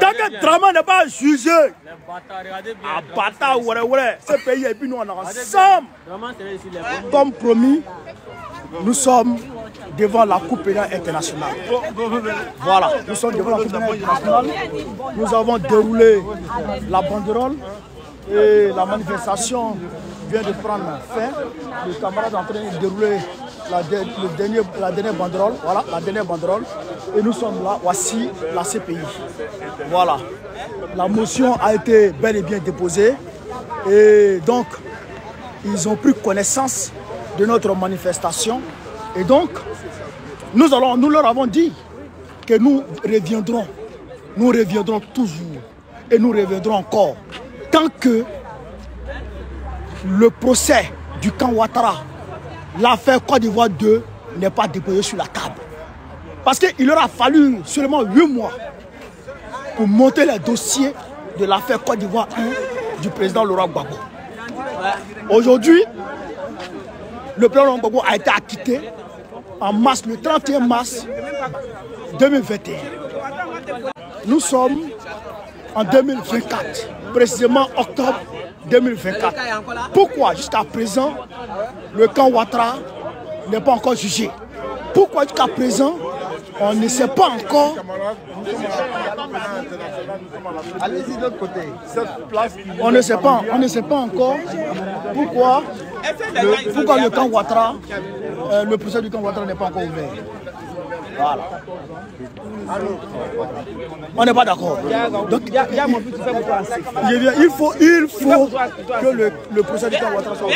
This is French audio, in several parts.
Tant que Draman n'est pas jugé, à ouais, ouais, ce pays et puis nous on est ensemble. Comme promis, nous sommes devant la Coupe pénale internationale. Voilà, nous sommes devant la Coupe pénale internationale. Nous avons déroulé la banderole et la manifestation vient de prendre fin. Le camarade est en train de dérouler la, dernière banderole. Voilà, la dernière banderole. Et nous sommes là. Voici la CPI. Voilà. La motion a été bel et bien déposée. Et donc, ils ont pris connaissance de notre manifestation. Et donc, nous, allons, nous leur avons dit que nous reviendrons. Nous reviendrons toujours. Et nous reviendrons encore. Tant que le procès du camp Ouattara, l'affaire Côte d'Ivoire 2, n'est pas déposé sur la table. Parce qu'il leur a fallu seulement 8 mois pour monter les dossiers de l'affaire Côte d'Ivoire 1 du président Laurent Gbagbo. Aujourd'hui, le président Laurent Gbagbo a été acquitté en mars, le 31 mars 2021. Nous sommes en 2024, précisément octobre 2024. Pourquoi jusqu'à présent le camp Ouattara n'est pas encore jugé? Pourquoi jusqu'à présent on ne sait pas encore? Allez-y de l'autre côté. On ne sait pas, on ne sait pas encore pourquoi le, pourquoi le camp Ouattara, euh, le procès du camp Ouattara n'est pas encore ouvert. Voilà. On n'est pas d'accord. Donc, je viens, il faut, il faut que le, le procès du Ouattara soit.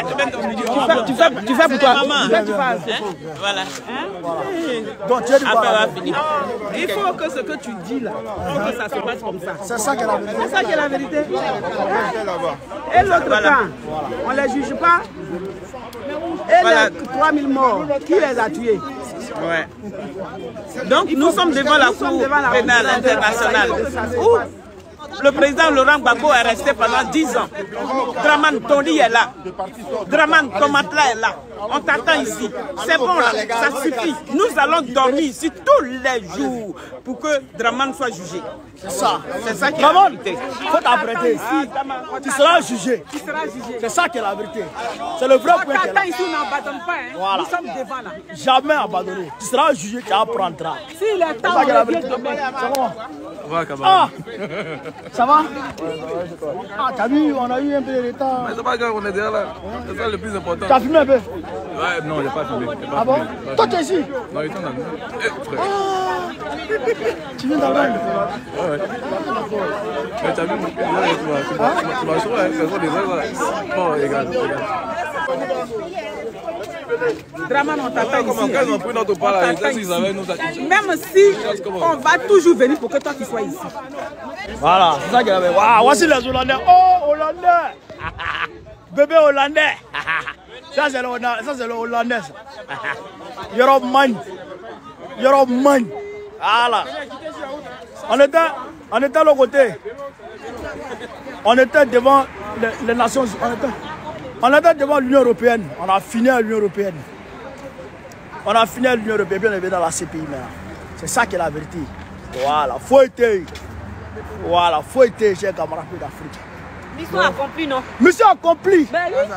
Tu fais, tu fais pour toi. Voilà. Donc, tu es du Il faut que ce que tu dis là, que ça se passe comme ça. C'est ça qui est la vérité. C'est ça vérité. Et l'autre camp, on ne les juge pas. Et les 3000 morts, qui les a tués? Donc nous sommes devant la Cour pénale internationale où le président Laurent Gbagbo est resté pendant 10 ans. Draman Tony est là. Draman Tomatla est là. On t'attend ici. C'est bon là, ça suffit. Nous allons dormir ici tous les jours pour que Draman soit jugé. C'est ça. C'est ça qui est Draman, la vérité. faut t'apprêter ici. Tu seras jugé. Tu seras jugé. C'est ça qui est la vérité. C'est le vrai On point là. t'attend ici, on n'abandonne pas. Hein. Voilà. Nous sommes devant là. Jamais abandonné. Tu seras jugé, tu apprendras. Est C'est temps, ça qui est la on revient vérité. demain. Ça va Ah Ça va? Ah, t'as vu, on a eu un peu de retard. C'est pas grave, on est déjà là. C'est ça le plus important. T'as fumé un peu? Ouais, non, j'ai pas filmé. j'ai pas Ah bon. Toi, tu es ici Non, ils sont dans le. Eh, frère. Tu viens d'Allemagne Ouais, ouais. Mais t'as vu, mon père, là, tu vas- tu vas sur la raison des autres, là. Bon, regarde, regarde. Draman, on t'attend ici. quand ils ont pris notre part, là, ils avaient nous. Même si on va toujours venir pour que toi tu sois ici. Voilà, c'est ça qu'il avait. Waouh, voici les Hollandais. Oh, Hollandais Bébé Hollandais Ça, c'est le, Hollandais- ça, c'est le Hollandais. ça. Europe man. Europe man. Voilà. On était, on était à l'autre côté. On était devant les, les Nations Unies. On était, on était devant l'Union Européenne. On a fini à l'Union Européenne. On a fini à l'Union Européenne, bien évidemment, dans la CPI maintenant. C'est ça qui est la vérité. Voilà, faut être. Voilà, faut être, chers camarades d'Afrique. Mission accomplie, non? Mission accomplie. Ben oui.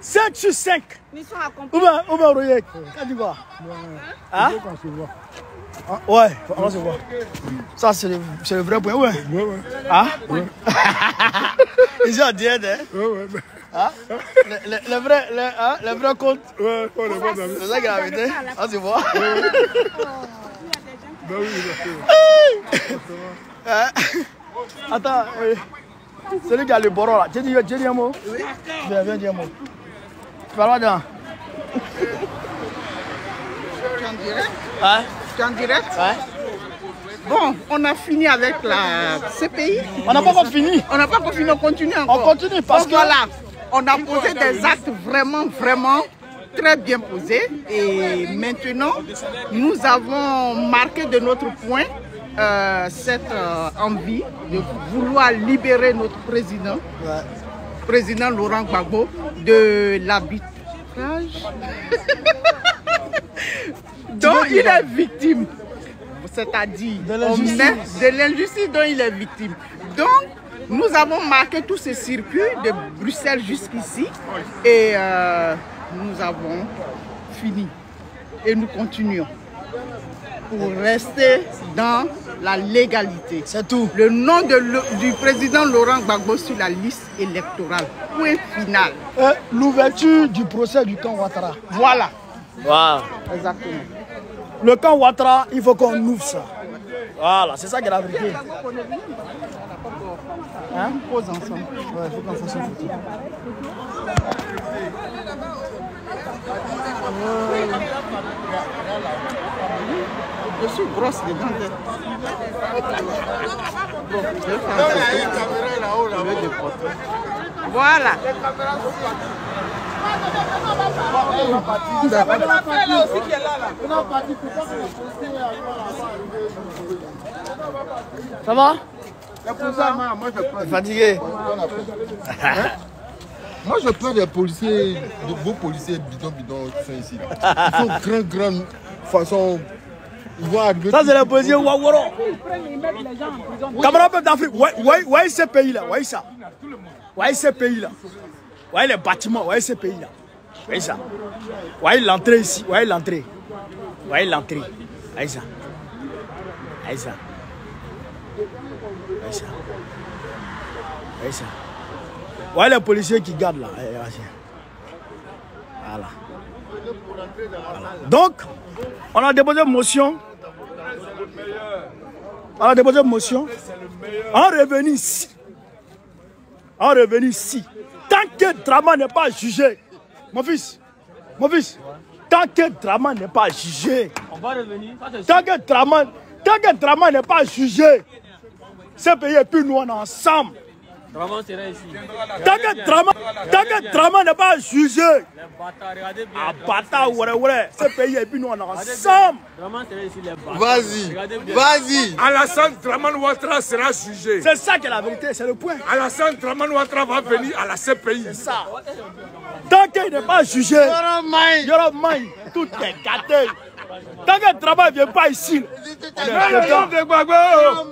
5 sur 5. Mission accomplie. Où bien, Royek Quand tu vas? Hein? Ouais, on va se voir. Ça, c'est le, c'est le vrai point. Ouais. Hein? Ils ont dit, hein? Hein? Les, les, les vrais, les, hein? les vrais comptes. Ouais, c'est ça qui est la vérité. On se voit. Hein? Attends, euh, celui qui a le boron là, tu dis, tu dis un mot Viens, viens un mot. Tu parles dedans Tu es en direct Hein? Tu es en direct Ouais. Bon, on a fini avec la CPI. On n'a pas encore fini. On n'a pas encore fini, on continue encore. On continue parce Donc que- voilà, on a posé des actes vraiment, vraiment très bien posés. Et maintenant, nous avons marqué de notre point euh, cette euh, envie de vouloir libérer notre président, président Laurent Gbagbo, de l'arbitrage dont il est victime. c'est-à-dire de l'injustice dont il est victime. Donc, nous avons marqué tout ce circuit de Bruxelles jusqu'ici et euh, nous avons fini. Et nous continuons pour rester dans la légalité. C'est tout. Le nom de le- du président Laurent Gbagbo sur la liste électorale. Point final. Et l'ouverture du procès du camp Ouattara. Voilà. Voilà. Exactement. Le camp Ouattara, il faut qu'on ouvre ça. Voilà, c'est ça qui est la vérité. Hein? Pose ensemble. Ouais, il faut qu'on fasse une photo. Je suis grosse dedans. Bon, je vais faire vais déporter. Voilà. Ça va Moi, je prends, Fatigué moi, je prends des policiers, de beaux policiers bidons bidons qui sont ici. Ils sont grands, grands, façon. Ça, c'est les policiers Waworo. Camarades d'Afrique, voyez ces pays-là, voyez ça. Voyez ces pays-là. Voyez les bâtiments, voyez ces pays-là. Voyez ça. Voyez l'entrée ici, voyez l'entrée. Voyez l'entrée. Voyez ça. Voyez ça. Voyez ça. Voyez ça. Voyez les policiers qui gardent là. Eh. Voilà. Voilà. Donc, on a déposé une motion. On a déposé une motion. En revenu ici. En revenu ici. Tant que Drama n'est pas jugé. Mon fils. Mon fils. Tant que Drama n'est pas jugé. On va revenir. Tant que Drama, tant que Drama n'est pas jugé. Ce pays et puis nous on est ensemble. C'est là ici. Tant que Drama, tant que Drama n'est pas jugé. Les bâtards, regardez bien. À bata ouais ouais. Ce pays et puis nous on est ensemble. Vraiment, c'est là ici, les bâtards. Vas-y, vas-y. Alassane Draman Ouattara sera jugé. C'est ça qui est la vérité, c'est le point. Alassane Draman Ouattara va venir à la CPI. ça. Tant qu'il n'est pas jugé, Yoro Maï, tout est gâté. Tant que le travail ne vient pas ici, Mets le nom de Gbagbo.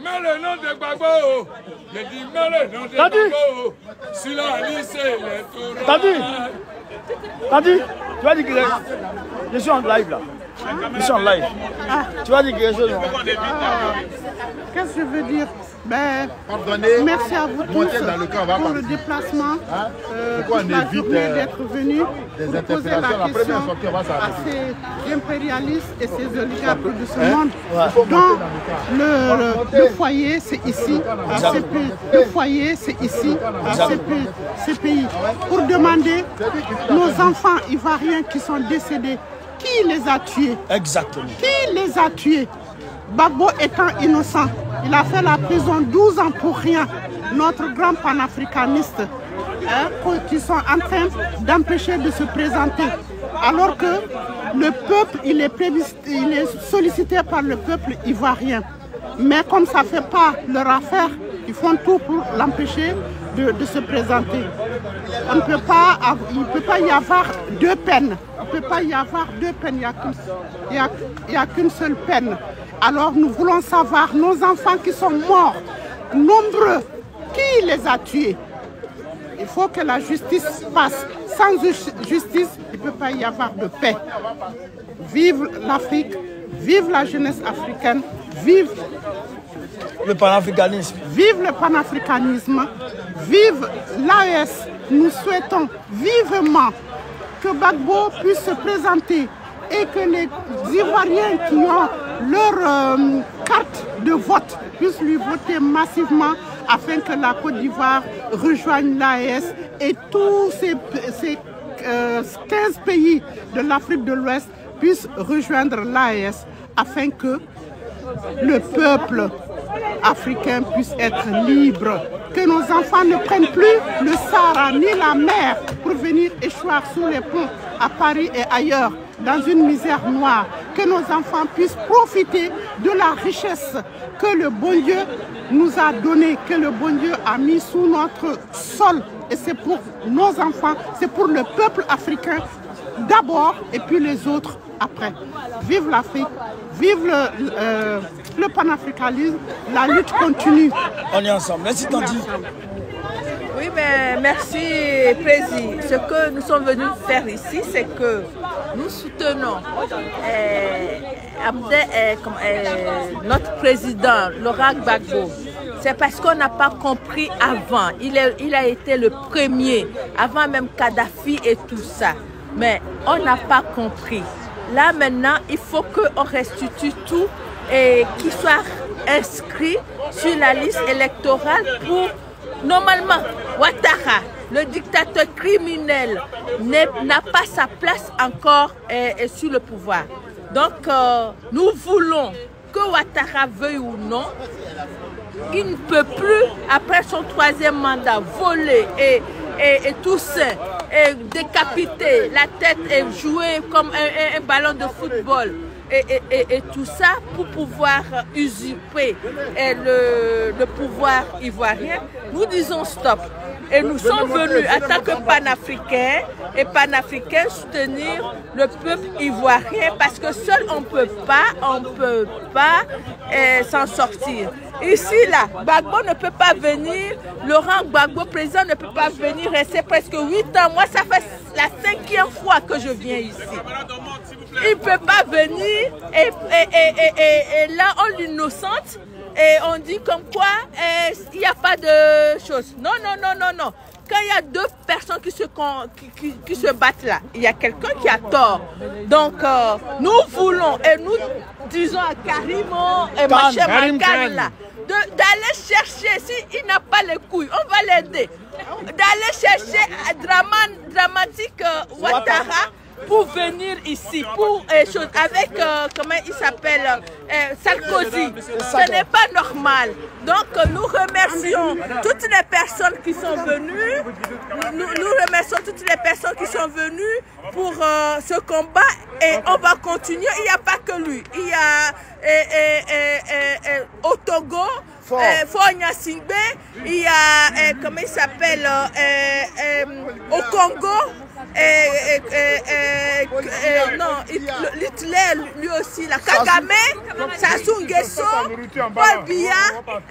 Mets le nom de Gbagbo. Je dis mets le nom de dit Gbagbo. Sur la liste électorale. T'as dit T'as dit Tu vas dire que je suis en live là. Je suis en live. Tu vas dire quelque chose non Qu'est-ce que je veux dire? Ben, Pardonnez. Merci à vous tous Montez dans le camp, on va pour le déplacement, euh, Pourquoi toute on évite, euh, d'être venu des poser la question à ces impérialistes et ces oligarques de ce Hein? monde. Donc, dans le le, le- le foyer, c'est ici, à ces pays. Le foyer, c'est ici, à ces pays, ces pays. Pour demander nos enfants ivoiriens qui sont décédés, qui les a tués Exactement. qui les a tués Babo étant innocent, il a fait la prison 12 ans pour rien. Notre grand panafricaniste, hein, qui sont en train d'empêcher de se présenter. Alors que le peuple, il est, plébiscité- il est sollicité par le peuple ivoirien. Mais comme ça ne fait pas leur affaire, ils font tout pour l'empêcher de, de se présenter. On ne peut pas, il peut pas y avoir deux peines. Il ne peut pas y avoir deux peines. Il n'y a qu'une seule peine. Alors nous voulons savoir, nos enfants qui sont morts, nombreux, qui les a tués? Il faut que la justice passe. Sans ju- justice, il ne peut pas y avoir de paix. Vive l'Afrique, vive la jeunesse africaine, vive Le panafricanisme. Vive le panafricanisme, vive l'AES. Nous souhaitons vivement que Bagbo puisse se présenter et que les Ivoiriens qui ont leur euh, carte de vote puissent lui voter massivement afin que la Côte d'Ivoire rejoigne l'AES et tous ces, ces, euh, 15 pays de l'Afrique de l'Ouest puissent rejoindre l'AES afin que le peuple africain puisse être libre. Que nos enfants ne prennent plus le Sahara ni la mer pour venir échoir sous les ponts à Paris et ailleurs dans une misère noire. Que nos enfants puissent profiter de la richesse que le bon Dieu nous a donnée, que le bon Dieu a mis sous notre sol. Et c'est pour nos enfants, c'est pour le peuple africain d'abord et puis les autres après. Vive l'Afrique, vive le, euh, le panafricanisme, la lutte continue. On est ensemble. Merci Tandy. Oui, mais merci, Président. Ce que nous sommes venus faire ici, c'est que nous soutenons euh, comme, euh, notre président, Laurent Gbagbo. C'est parce qu'on n'a pas compris avant. Il, est- il a été le premier, avant même Kadhafi et tout ça. Mais on n'a pas compris. Là maintenant, il faut qu'on restitue tout et qu'il soit inscrit sur la liste électorale pour Normalement, Ouattara, le dictateur criminel, n'a pas sa place encore sur le pouvoir. Donc, euh, nous voulons que Ouattara veuille ou non, il ne peut plus, après son troisième mandat, voler et, et, ça, et décapiter la tête et jouer comme un, ballon de football. Et, et- tout ça pour pouvoir usurper le pouvoir ivoirien, nous disons stop. Et nous sommes venus en tant que panafricains et panafricains soutenir le peuple ivoirien parce que seul on ne peut pas, on peut pas euh, s'en sortir. Ici, là, Gbagbo ne peut pas venir, Laurent Gbagbo, président, ne peut pas venir rester presque 8 ans. Moi, ça fait la cinquième fois que je viens ici. Il ne peut pas venir et, et- et- et- et- et là, on l'innocente et on dit comme quoi euh, il n'y a pas de choses. Non, non, non, non, non. Quand il y a deux personnes qui se, qui, qui- qui se battent là, il y a quelqu'un qui a tort. Donc, euh, nous voulons et nous disons à Karimo et ma Khan, chère là, d'aller chercher, s'il n'a pas les couilles, on va l'aider, d'aller chercher à dramatique euh, Ouattara pour venir ici, pour euh, chose, avec, euh, comment il s'appelle, euh, Sarkozy. Ce n'est pas normal. Donc nous remercions toutes les personnes qui sont venues, nous, nous remercions toutes les personnes qui sont venues pour euh, ce combat et on va continuer. Il n'y a pas que lui. Il y a euh, euh, euh, au Togo, Fort. il y a, euh, comment il s'appelle, euh, euh, au Congo, euh, euh, euh, euh, non, Hit- Hitler lui aussi, la Kagame, Sassou Nguesso, Paul Biya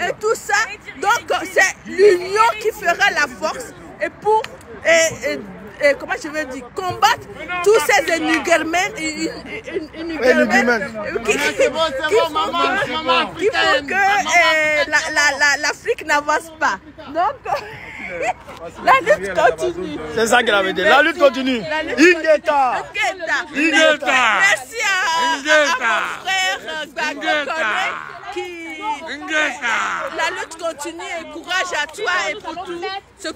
et tout ça. Donc c'est l'union qui fera la force. Et pour, et comment je veux dire, combattre tous ces Énugerments. qui, qui, qui font que, qui font que euh, la- la- la- l'Afrique n'avance pas. Donc, la lutte continue. C'est ça qu'il avait dit. La lutte continue. Ingeta. Ingeta. Merci à, à- à Ingeta. mon frère euh, qui... La lutte continue et courage à toi et pour tout ce